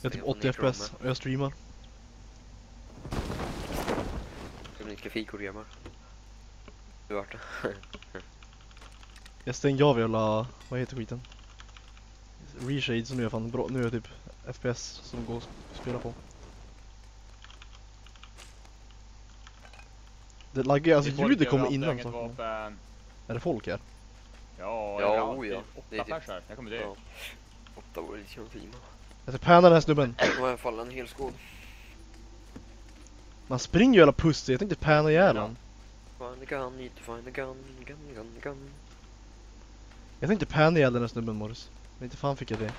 Jag är typ 80 FPS och jag streamar. Mitt grafikkort gammal. Du vart det? Jag stängde av jävla, vad heter skiten? Reshade så nu är jag fan bra, nu är jag typ FPS som går att spela på. Det laggar alltså Det ljudet kommer innan vapen. Är det folk här? Ja, Ja, oh ja. Det Det åtta typ- pers här. Jag kommer dö. Ja. Åtta år lite Hiroshima. Jag ska panna den här snubben. Nu har jag fallit en hel skål. Man springer ju alla pussy, jag tänkte panna ihjäl honom. Find the gun, need to find the gun, gun, gun, gun. Jag tänkte panna ihjäl den här snubben Morris. Men inte fan fick jag det.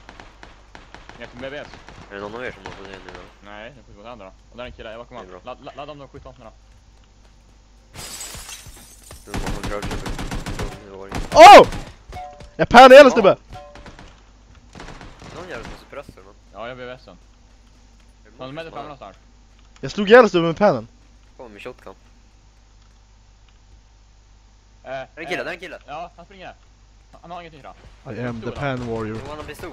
Jag kommer BBS. Är det någon av er som har fått det nu då? Nej, nu får vi gå andra då. Och där är en kille, jag Det är bra. Ladd- ladd- Ladda om de skjuter då. Nu var det Oh! Jag pannar ihjäl en snubbe! Någon jävel som har suppressor men. Ja, jag har det Han är någon med framme har- någonstans. Jag slog ihjäl en snubbe med pannen. Kommer med shotgun. Eh, Är det en kille? Det är en kille! Ja, han springer. Han- Han har ingenting då. I am the pan warrior. Jo, han har pistol.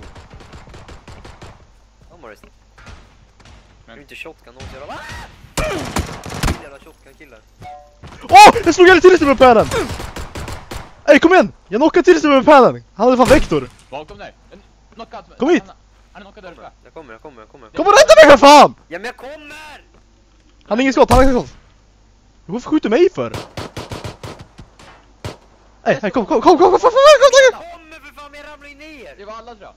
Ja Morris. Men... Men- Är inte shotgun någon jävla... Ah! Jävla shotgun killar. Åh! jag slog ihjäl till med pannen! Ey kom igen! Jag knockade till snubbe med pannen! Han hade fan vektor! Bakom dig. Knockad. Kom hit! Han- Han är knockad där uppe. Jag kommer, jag kommer, jag kommer. Kom och rädda mig för fan! Ja men jag kommer! Han har ingen skott, han har ingen skott! Varför skjuter mig för? Ey, hey, kom, kom, kom, kom, kom, kom, kom, kom, kom, kom! Jag kommer för fan, men jag ramlar ju ner! Det var alla tror jag.